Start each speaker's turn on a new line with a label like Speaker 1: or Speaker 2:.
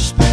Speaker 1: first.